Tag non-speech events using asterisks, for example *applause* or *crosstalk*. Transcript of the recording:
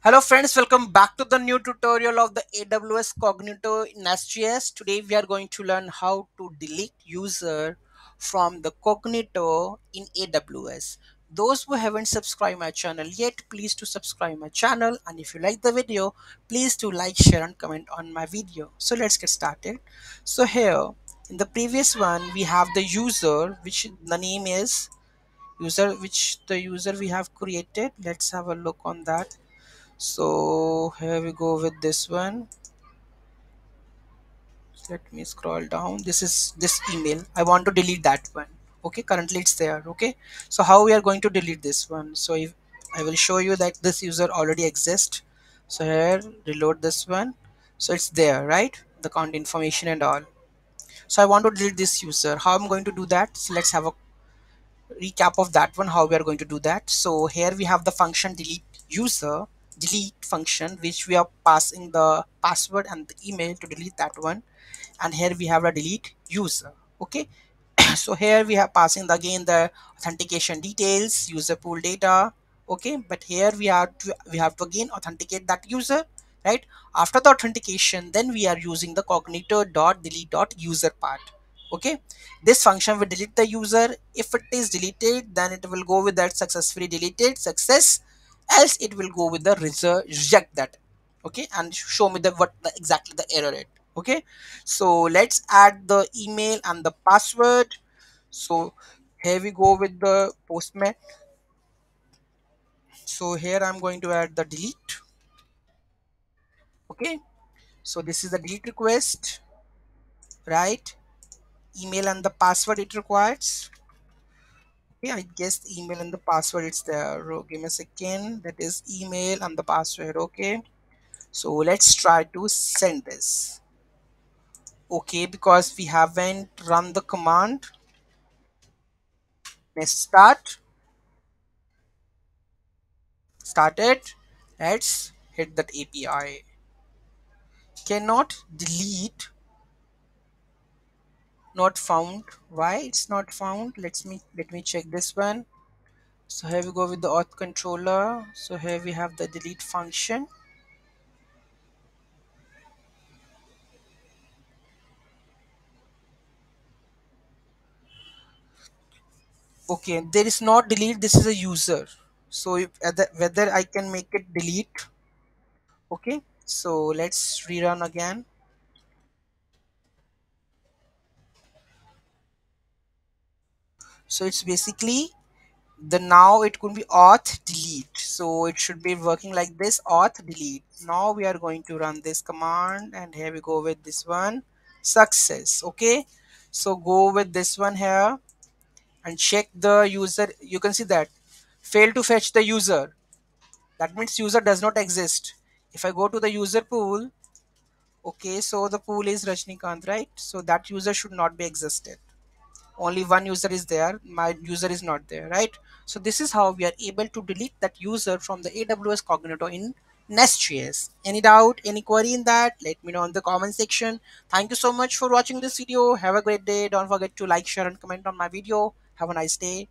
Hello friends, welcome back to the new tutorial of the AWS Cognito in NestJS. Today we are going to learn how to delete user from the Cognito in AWS. Those who haven't subscribed my channel yet, please to subscribe my channel and if you like the video, please to like, share and comment on my video. So let's get started. So here in the previous one we have the user which the name is user which the user we have created. Let's have a look on that so here we go with this one. Let me scroll down. This is this email. I want to delete that one. Okay currently it's there. Okay. So how we are going to delete this one? So if i will show you that this user already exists so here reload this one. So it's there right? The account information and all. So i want to delete this user. How i'm going to do that? So let's have a recap of that one how we are going to do that. So here we have the function delete user delete function which we are passing the password and the email to delete that one. And here we have a delete user okay? *clears throat* So here we are passing the, again the authentication details user pool data okay? But here we have to we have to again authenticate that user right? After the authentication then we are using the cognito dot delete dot user part okay? This function will delete the user. If it is deleted then it will go with that successfully deleted success else it will go with the reserve, reject that okay and show me the what the exactly the error rate okay? So let's add the email and the password. So here we go with the postman. So here i'm going to add the delete okay? So this is the delete request right? Email and the password it requires okay i guess the email and the password it's there. Oh, give me a second. That is email and the password okay? So let's try to send this. Okay because we haven't run the command. Let's start. Started. Let's hit that api cannot delete not found. Why it's not found? Let's me let me check this one. So here we go with the auth controller. So here we have the delete function. Okay there is not delete. This is a user. So if, whether i can make it delete. Okay so let's rerun again so it's basically the now it could be auth delete. So it should be working like this auth delete. Now we are going to run this command and here we go with this one success okay? So go with this one here and check the user. You can see that fail to fetch the user. That means user does not exist. If i go to the user pool okay so the pool is Rajnikant right? So that user should not be existed only one user is there my user is not there right? So this is how we are able to delete that user from the aws cognito in nest.js any doubt any query in that let me know in the comment section. Thank you so much for watching this video. Have a great day. Don't forget to like share and comment on my video. Have a nice day